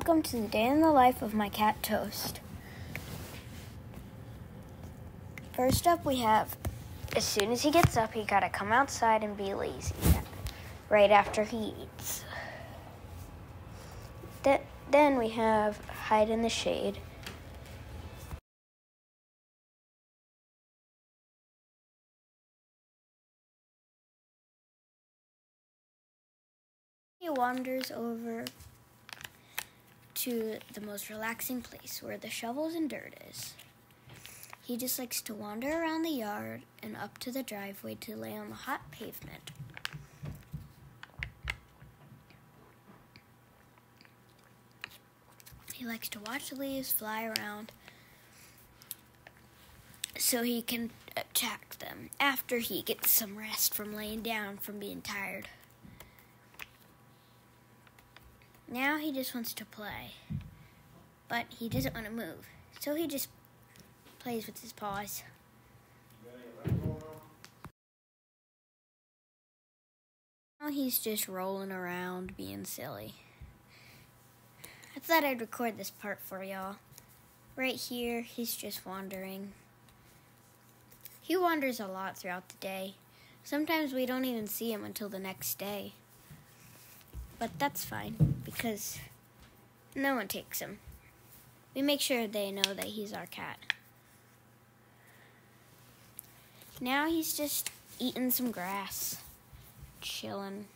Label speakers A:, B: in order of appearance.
A: Welcome to the day in the life of my cat Toast. First up, we have as soon as he gets up, he gotta come outside and be lazy right after he eats. Th- then we have hide in the shade. He wanders over to the most relaxing place where the shovels and dirt is. He just likes to wander around the yard and up to the driveway to lay on the hot pavement. He likes to watch the leaves fly around so he can attack them after he gets some rest from laying down from being tired. Now he just wants to play, but he doesn't want to move, so he just plays with his paws. Now he's just rolling around being silly. I thought I'd record this part for y'all. Right here, he's just wandering. He wanders a lot throughout the day. Sometimes we don't even see him until the next day. But that's fine because no one takes him. We make sure they know that he's our cat. Now he's just eating some grass, chilling.